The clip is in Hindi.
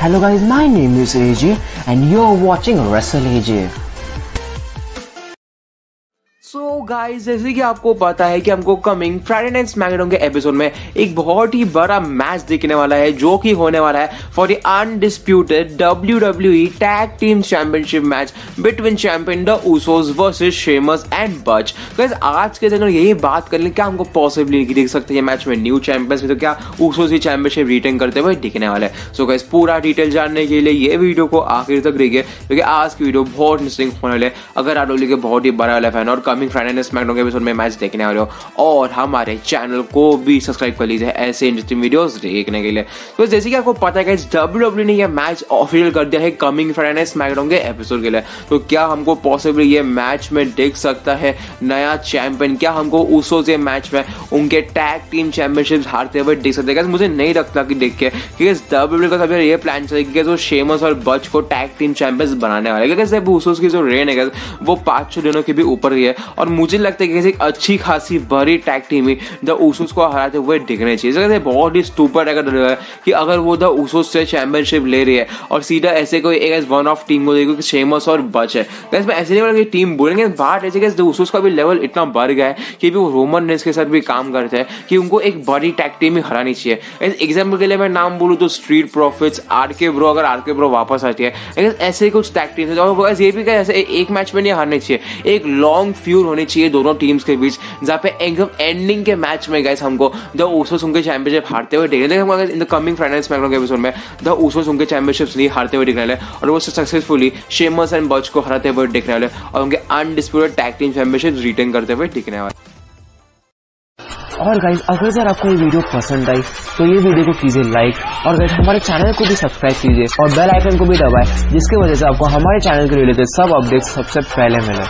Hello guys, my name is AJ and you're watching Wrestle AJ. So so guys जैसे कि आपको पता है कि हमको कमिंग फ्राइडे नाइट स्मैकडाउन के एपिसोड में एक बहुत ही बड़ा मैच देखने वाला है, जो कि होने वाला है for the undisputed W W tag team championship match between champion the Usos versus Sheamus and Butch guys आज के दिन यही बात कर लें, क्या हमको पॉसिबली देख सकते हैं मैच में न्यू चैंपियंस में तो क्या ऊसोस ही चैंपियनशिप रिटेन करते हुए दिखने वाले हैं? सो गाइस पूरा डिटेल जानने के लिए ये वीडियो को आखिर तक देखिए, क्योंकि आज की वीडियो बहुत इंटरेस्टिंग होने वाले अगर आप लोग बहुत ही बड़ा वाला फ़ैन और कमिंग फ्राइडे स्मैकडाउन के एपिसोड में मैच देखने वाले हो। और हमारे चैनल को भी सब्सक्राइब कर लीजिए ऐसे इंटरेस्टिंग वीडियोस देखने के लिए। तो जैसे कि आपको पता है डब्ल्यू डब्ल्यू ने यह मैच ऑफिशियल कर दिया है कमिंग फ्राइडे स्मैकडाउन के एपिसोड के लिए। तो क्या हमको पॉसिबली ये मैच में देख सकता है नया चैंपियन क्या हमको उसो से मैच में उनके टैग टीम चैंपियनशिप हारते हुए देख सकते हैं? मुझे नहीं लगता कि देख के। क्योंकि डब्ल्यू का सभी ये प्लान चलेगा कि जो शेमस और बच को टैग टीम चैंपियंस बनाने वाले क्योंकि उसोस की जो रेन है वो पाँच छह दिनों के भी ऊपर ही है। और मुझे लगता है कि एक अच्छी खासी बड़ी टैग टीम द ऊसूस को हराते हुए दिखने चाहिए। बहुत ही स्टूपर अगर कि अगर वो द ऊसूस से चैंपियनशिप ले रही है और सीधा ऐसे कोई एक वन ऑफ़ टीम को देखो शेमस और बच। है मैं ऐसे नहीं बोला टीम बोलेंगे बात ऐसे कि ऊसूस का भी लेवल इतना बढ़ गया है कि भी वो रोमन रेस के साथ भी काम करते हैं कि उनको एक बड़ी टैग टीम ही हरानी चाहिए। एग्ज़ाम्पल के लिए मैं नाम बोलूँ तो Street Profits R K bro अगर आर के ब्रो वापस आती है। ऐसे कुछ टैग टीम है ये भी ऐसे एक मैच में नहीं हारनी चाहिए। एक लॉन्ग फ्यूर होनी चाहिए दोनों टीम्स के बीच। जहाँ पे एकदम एंडिंग के मैच में गए हमको द ऊसोस उनके चैंपियनशिप हारते हुए देख रहे in the coming final SmackDown के एपिसोड में द ऊसोस उनके चैंपियनशिप्स नहीं हारते हुए दिख रहे और वो सक्सेसफुली शेमस एंड बच को हराते हुए दिख रहे और उनके undisputed tag team championship retain करते हुए दिखने वाले और गाइज़ अगर सर आपको ये वीडियो पसंद आई तो ये वीडियो को कीजिए लाइक और गाइज़ हमारे चैनल को भी सब्सक्राइब कीजिए। और बेल आइकन को भी दबाएँ, जिसकी वजह से आपको हमारे चैनल के रिलेटेड सब अपडेट्स सबसे पहले मिले।